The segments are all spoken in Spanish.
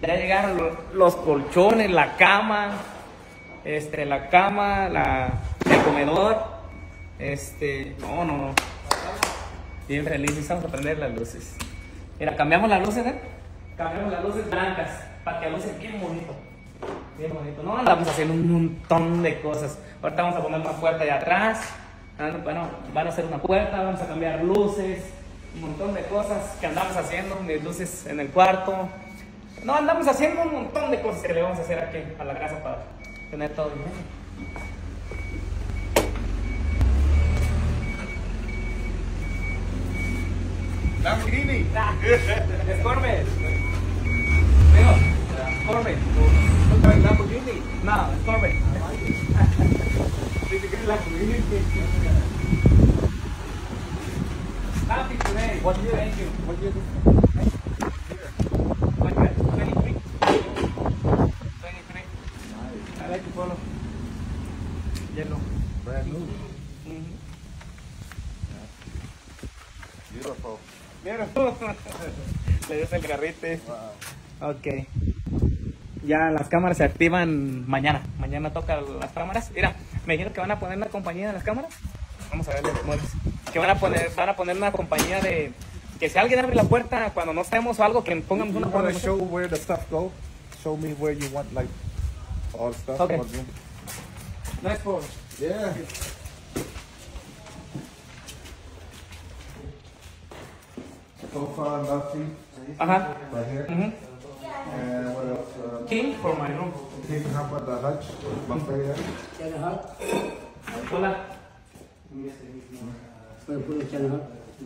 Ya llegaron los colchones, la cama, este, la cama, la, el comedor, este, no, no, no. Bien felices, vamos a prender las luces. Mira, cambiamos las luces, ¿eh? Cambiamos las luces blancas para que luce bien bonito. Bien bonito. No andamos haciendo un montón de cosas. Ahorita vamos a poner una puerta de atrás. Ah, Bueno, van a hacer una puerta, vamos a cambiar luces, un montón de cosas que andamos haciendo, mis luces en el cuarto. No, andamos haciendo un montón de cosas que le vamos a hacer aquí a la casa para tener todo bien. Lamborghini. Escorbe. Vengo. Escorbe. Lamborghini. No, escorbe. Dice que es Lamborghini. Happy today. What year? Thank you. What year? What year? 23. 23. I like to follow. Yellow. Brand new. Beautiful. Mira. Le dio el. Wow. Ok. Ya las cámaras se activan mañana. Mañana toca las cámaras. Mira, me dijeron que van a poner una compañía de las cámaras. Vamos a ver los muebles. Que van a poner, van a poner una compañía de que si alguien abre la puerta cuando no estemos o algo, que pongamos una promoción. show where the stuff go? Show me where you want like all the stuff. Okay. Es por. Yeah. Sofa, nothing. Ajá. Right here. King for my room. King Hapa Dahaj, Bambaya. Hola.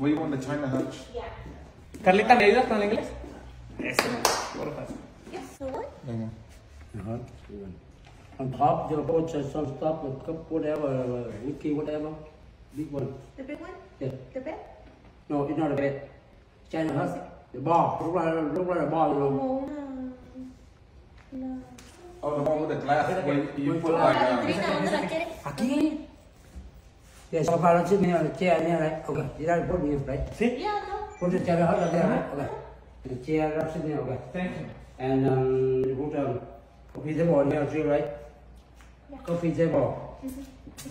you want the China Hutch. Yeah. Carlita, ¿me ayudas con el inglés? Eso, por favor. Yes, sir. what? Yeah. Uh -huh. On top, the boat says some stuff, the cup, whatever, uh, wiki, whatever. Big one. The big one? Yeah. The bed? No, it's not a bed. China Hutch. The ball. Look like, look like a ball, you know. Oh, no una... Oh, the one with the glass where you put Ah, like, la um, vitrina, ¿dónde la quiere? Aquí. Yeah, sofa, let's sit near the chair, near right? Okay, you gotta put me right? ¿Sí? Ya, no. Put the China hut there, right? Okay. The chair, let's sit near, okay. Thank you. And um, you put um, coffee table here too, right? Yeah. Coffee table.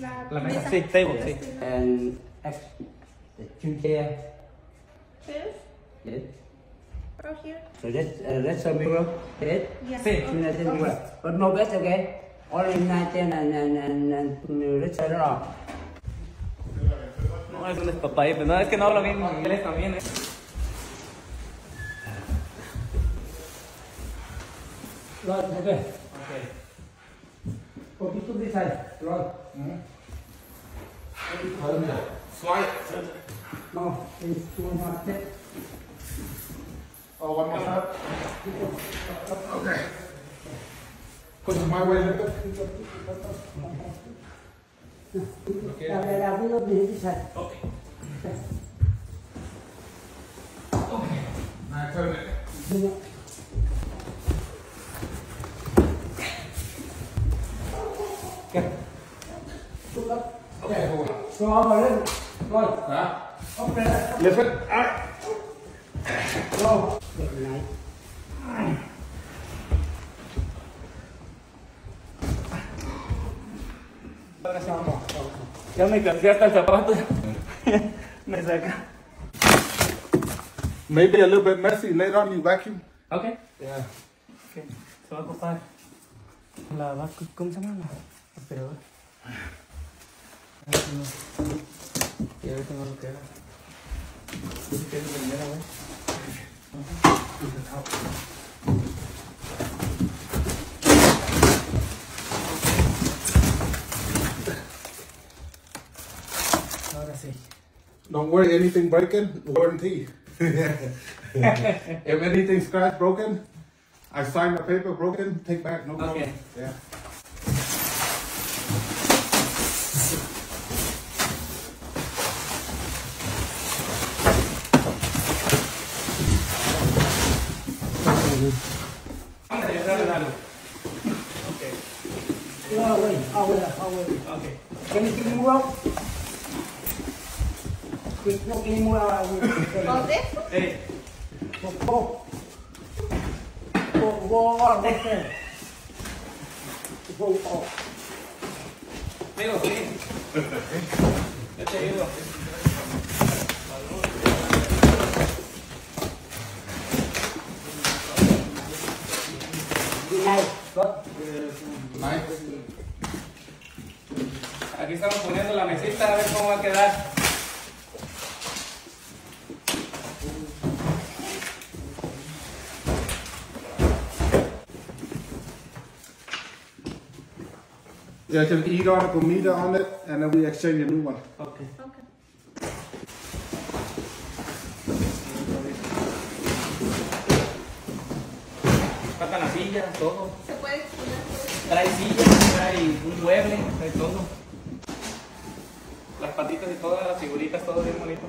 La, La mesa. Sí, table, sí. And X, the two chair. Chairs? Yes. From here. So that's uh, that's some euro. Eight. Yes. Fifth. Nineteen euro. But no bet again. Only nineteen and and and and let's uh, I don't know. No es un despapay, eh, pero no es que no hablo bien inglés también. Eh. Right, okay. Okay. Okay, put this side. Right. Mm -hmm. Swipe. No, it's too much. Oh, one more time. Okay. Put it my way. Okay. Okay. Okay. Now turn it. Okay. Okay, hold on. Rồi, rồi lên. Rồi. Hả? Ok. Lift it. All right. Go. Good night. Ya me cansé hasta el zapato. me saca. Maybe a little bit messy. Later on, you vacuum. Ok. Yeah. Ok. Se va a ocupar la vacu- ¿Cómo se llama? La aspiradora. Y ahorita no lo queda. Dice que es de primera vez. Ahora sí. Don't worry, anything breaking, warranty. if anything scratched, broken, I signed the paper, broken, take back, no problem. Okay. Yeah. luôn No, wait, I'll wait, I'll wait. Okay. Can you give me more? Quick, no, give me more, I'll wait. Hold it? Hey. Go, go. Go, go, go, go, go. Go, go. Hey, go, hey. Let's say, hey, go. Estamos poniendo la mesita a ver cómo va a quedar. Yeah, just eat all the comida on it, and then we exchange a new one. Okay. Okay. Faltan las sillas, todo. ¿Se puede exponer? Trae sillas, trae un mueble, trae todo. Patitas y todas las figuritas, todo bien bonito.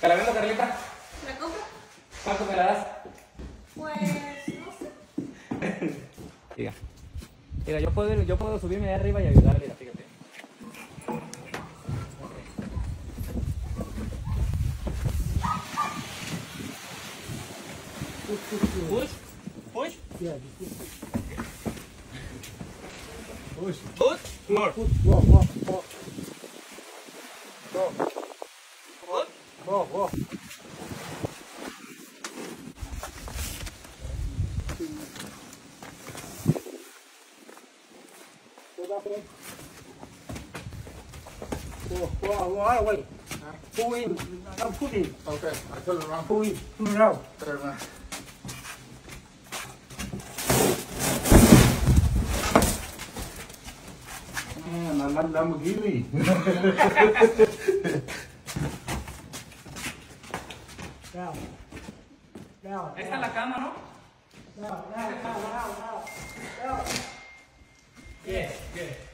¿Te la vendo, Carlita? ¿La compra? ¿Cuánto me la das? Pues, no sé. Diga. Mira, yo puedo, yo puedo subirme ahí arriba y ayudarle, mira, fíjate. Push, push, Yeah, Push. push, go, go. Go, push. go, go. 我我我，何家辉，我我我二位，啊，扑一，咱们扑一，OK，来，扑一，扑了，来嘛，哎，咱们咱们吉利，哈哈哈哈哈哈。Down. Down. Esta es la cama, ¿no? Down, down, down, down, down. Down. Yes, yes.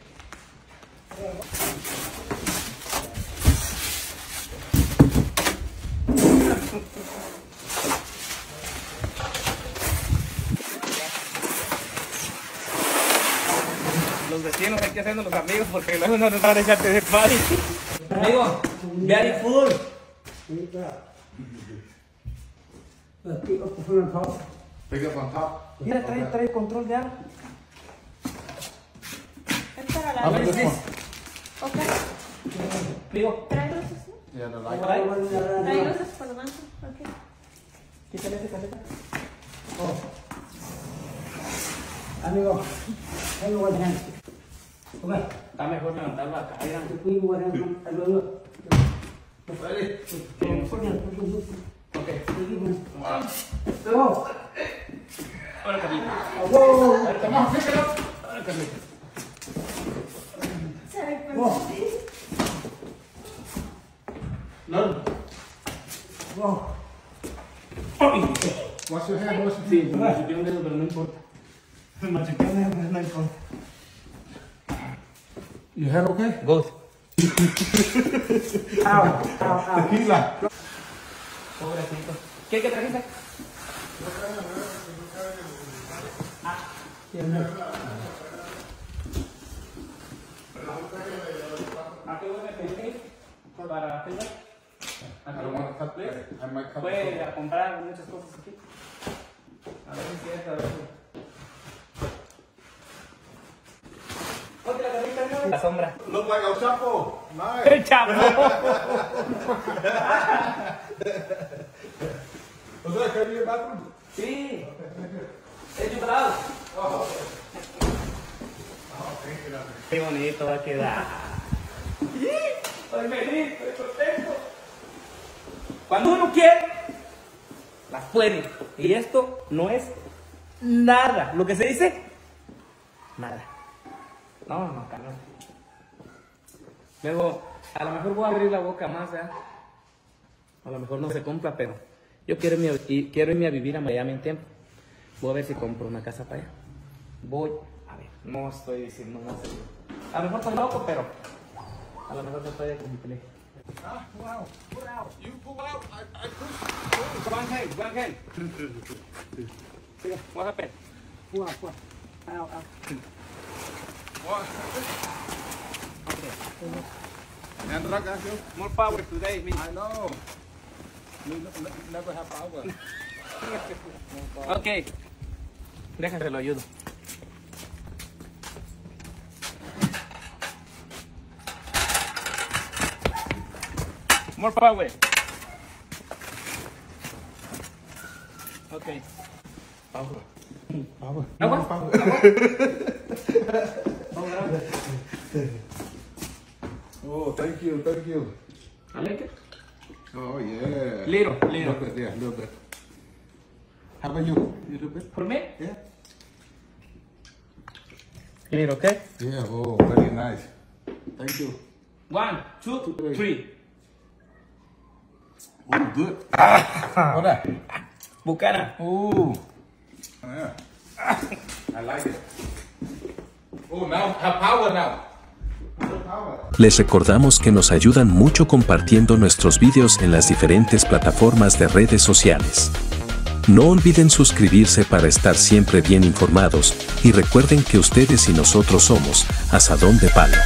Los vecinos hay que hacernos los amigos porque luego no nos van a echarte de party. Amigo, very full. Pick up the foot on top. Pick up on top. Mira, trae, trae control de agua. Es para la this ¿Trae luces? sí? Yeah, the por light. ahí. ¿Trae luces por delante? Ok. Quítale caleta. Amigo, hang one hand. Okay. Está mejor one hand. Look. None. Whoa. Wash your hand, wash your feet. Masukkan dia dengan handphone. Masukkan dia dengan handphone. Your hand okay? Both. ow, ow, ow. Tequila. Pobrecito. ¿Qué, qué trajiste? ¿A qué pedir? ¿Para the a comprar muchas cosas aquí. A ver si es, a ver si. Otra carita, ¿no? La sombra. Look like El Chapo. Nice. El chapo. Was that okay to your bathroom? Sí. Es chupado. Qué bonito va a quedar. Estoy feliz, estoy contento. Cuando uno quiere, las puede. Y esto no es nada. Lo que se dice, nada. No, no, carnal. Luego, a lo mejor voy a abrir la boca más, ¿verdad? A lo mejor no se compra, pero yo quiero irme, a- y- quiero irme a vivir a Miami en tiempo. Voy a ver si compro una casa para allá. Voy, a ver, no estoy diciendo nada seguro. A lo mejor estoy loco, pero a lo mejor se puede cumplir. Ah, wow. Pull out. You pull out. I, I push. One hand, one hand. What happened? Pull out, pull out. Ow, ow. What? And drag, I feel. More power today, me. I know. Never have power. Ok. Déjame lo ayudo. More power. Ok. Power. Power. Agua. Power. oh, thank you, thank you. I like it. Oh, yeah. Little, little. Little bit, yeah, little bit. How about you? Little bit? For me? Yeah. Little, okay? Yeah, oh, very nice. Thank you. One, two, three. Oh, good. Ah. What that? Bucana. Oh. Yeah. I like it. Oh, now have power now. Les recordamos que nos ayudan mucho compartiendo nuestros vídeos en las diferentes plataformas de redes sociales. No olviden suscribirse para estar siempre bien informados y recuerden que ustedes y nosotros somos Asadón de Palo.